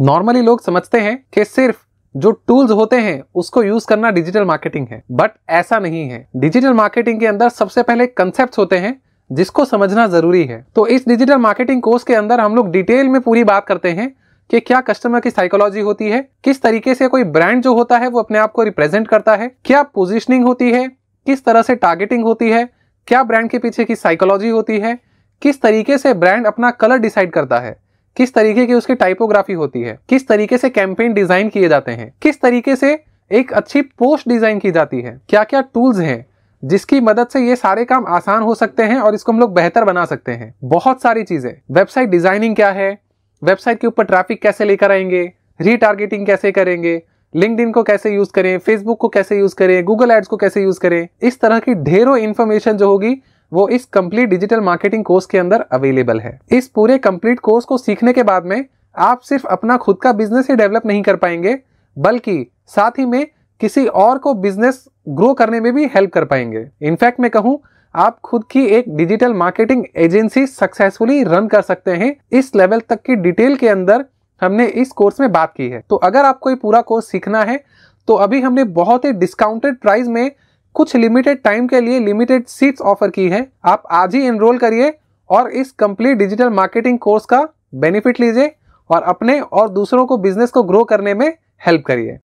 Normally लोग समझते हैं कि सिर्फ़ जो टूल्स होते हैं, उसको यूज़ करना डिजिटल मार्केटिंग है। बट ऐसा नहीं है। डिजिटल मार्केटिंग के अंदर सबसे पहले कंसेप्ट होते हैं, जिसको समझना ज़रूरी है। तो इस डिजिटल मार्केटिंग कोर्स के अंदर हम लोग डिटेल में पूरी बात करते हैं कि क्या कस्टमर की साइकोलॉजी होती है, किस तरीके से कोई ब्रांड जो होता है वो अपने आप को रिप्रेजेंट करता है, क्या पोजिशनिंग होती है, किस तरह से टारगेटिंग होती है, क्या ब्रांड के पीछे की साइकोलॉजी होती है, किस तरीके से ब्रांड अपना कलर डिसाइड करता है। किस तरीके की उसकी टाइपोग्राफी होती है, किस तरीके से कैंपेन डिज़ाइन किए जाते हैं, किस तरीके से एक अच्छी पोस्ट डिज़ाइन की जाती है क्या क्या टूल्स हैं, जिसकी मदद से ये सारे काम आसान हो सकते हैं और इसको हम लोग बेहतर बना सकते हैं। बहुत सारी चीज़ें। वेबसाइट डिज़ाइनिंग क्या है? वेबसाइट के ऊपर ट्रैफ़िक कैसे लेकर आएँगे? रीटारगेटिंग कैसे करेंगे? लिंकड को कैसे यूज़ करें? फेसबुक को कैसे यूज़ करें? गूगल एड्स को कैसे यूज़ करें? इस तरह की ढेरों इन्फॉर्मेशन जो होगी वो इस कंप्लीट डिजिटल मार्केटिंग कोर्स के अंदर अवेलेबल है। इस पूरे कंप्लीट कोर्स को सीखने के बाद में आप सिर्फ़ अपना खुद का बिज़नेस ही डेवलप नहीं कर पाएँगे, बल्कि साथ ही में किसी और को बिज़नेस ग्रो करने में भी हेल्प कर पाएँगे। इनफैक्ट मैं कहूँ, आप खुद की एक digital marketing agency successfully run कर सकते हैं। इस लेवल तक की डिटेल के अंदर हमने इस कोर्स में बात की है। तो अगर आपको ये पूरा कोर्स सीखना है तो अभी हमने बहुत ही डिस्काउंटेड प्राइस में कुछ लिमिटेड टाइम के लिए लिमिटेड सीट्स ऑफ़र की है। आप आज ही एनरोल करिए और इस कंप्लीट डिजिटल मार्केटिंग कोर्स का बेनिफिट लीजिए और अपने और दूसरों को बिज़नेस को ग्रो करने में हेल्प करिए।